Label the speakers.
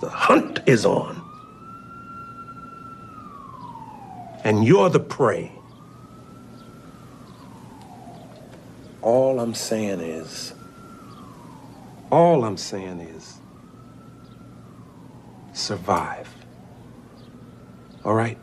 Speaker 1: The hunt is on. And you're the prey. All I'm saying is, all I'm saying is, survive. All right?